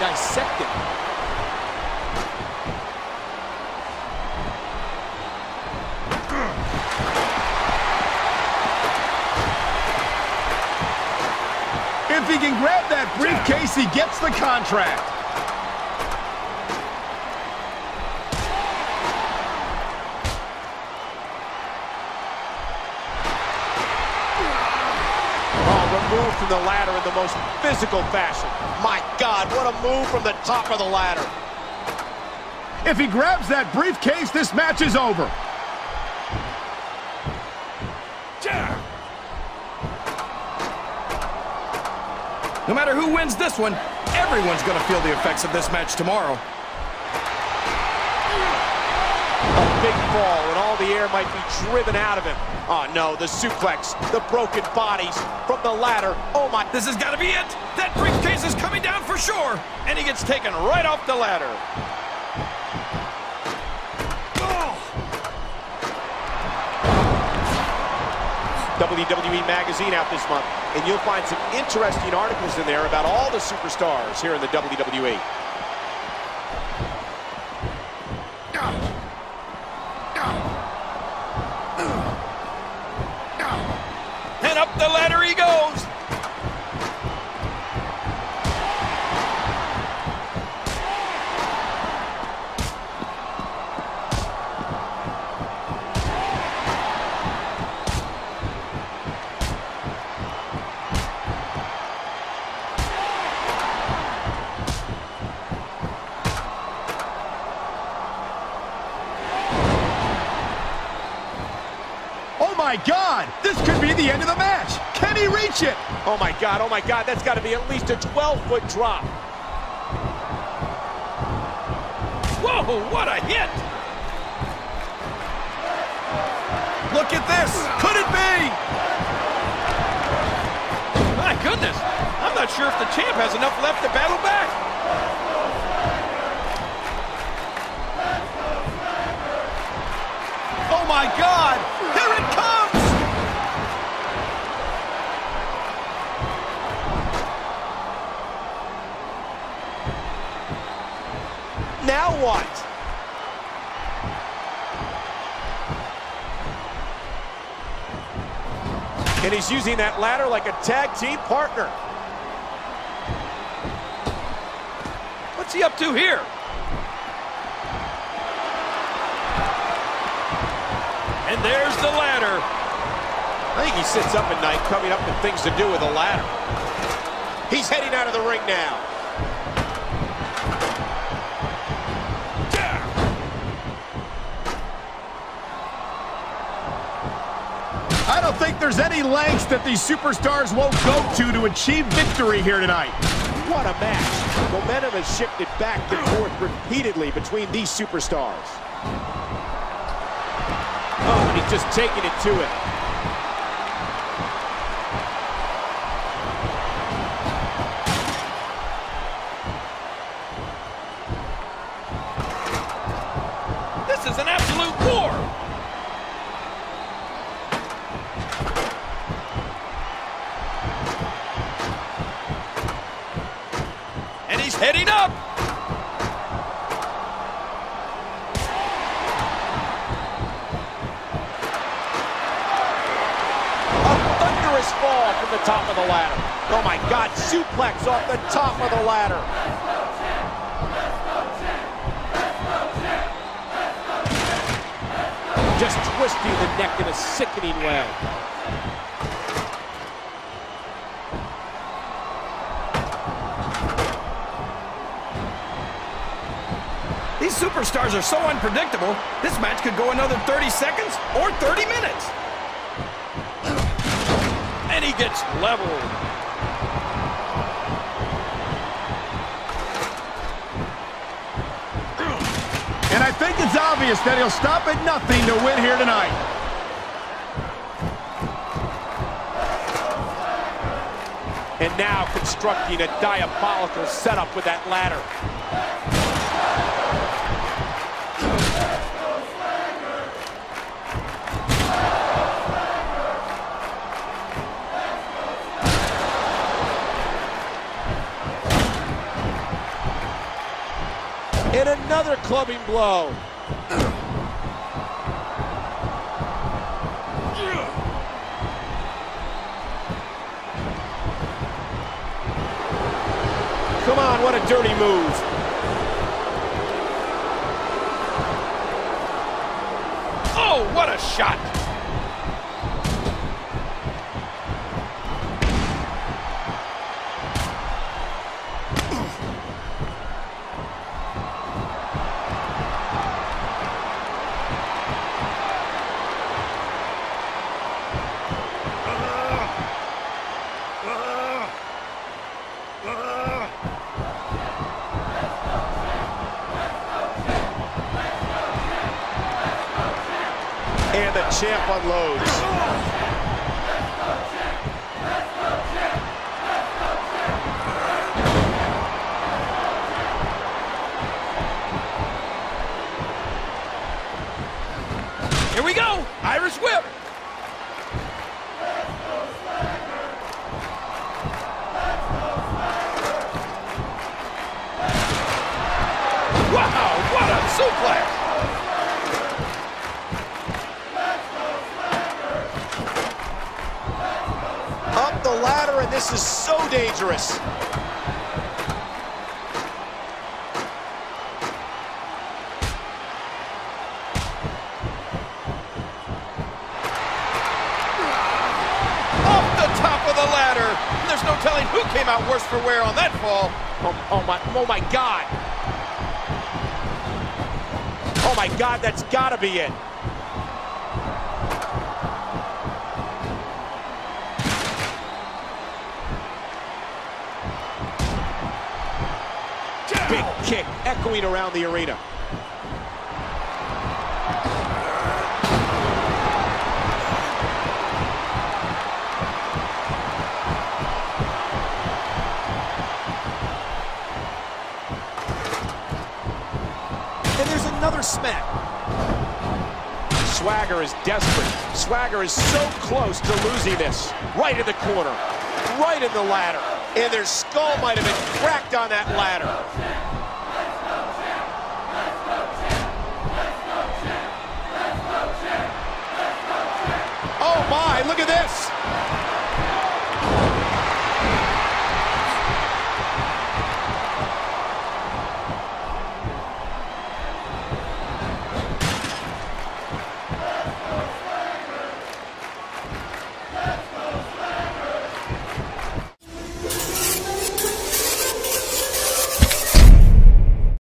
dissected. If he can grab that briefcase, he gets the contract. Removed from the ladder in the most physical fashion. My God, what a move from the top of the ladder. If he grabs that briefcase, this match is over. No matter who wins this one, everyone's going to feel the effects of this match tomorrow. Big fall, and all the air might be driven out of him. Oh, no, the suplex, the broken bodies from the ladder. Oh, my. This has got to be it. That briefcase is coming down for sure. And he gets taken right off the ladder. Oh. WWE Magazine out this month, and you'll find some interesting articles in there about all the superstars here in the WWE. And up the ladder he goes. God! This could be the end of the match. Can he reach it? Oh, my God, oh, my God, that's got to be at least a 12-foot drop. Whoa, what a hit. Look at this. Could it be? My goodness. I'm not sure if the champ has enough left to battle back. Oh my God! And he's using that ladder like a tag team partner. What's he up to here? And there's the ladder. I think he sits up at night coming up with things to do with a ladder. He's heading out of the ring now. I don't think there's any lengths that these superstars won't go to to achieve victory here tonight. What a match. Momentum has shifted back and forth repeatedly between these superstars. Oh, and he's just taking it to it. Heading up. A thunderous fall from the top of the ladder. Oh my God, suplex off the top of the ladder. Just twisting the neck in a sickening way. Superstars are so unpredictable, this match could go another 30 seconds or 30 minutes. And he gets leveled. And I think it's obvious that he'll stop at nothing to win here tonight. And now constructing a diabolical setup with that ladder. And another clubbing blow. Come on, what a dirty move. Oh, what a shot! Champ unloads. Here we go! Irish whip! Wow, what a suplex! Up the ladder, and this is so dangerous. Off the top of the ladder! There's no telling who came out worse for wear on that fall. Oh, oh my, oh my God. Oh my God, that's gotta be it. Big kick echoing around the arena. And there's another smack. Swagger is desperate. Swagger is so close to losing this. Right in the corner. Right in the ladder. And their skull might have been cracked on that ladder.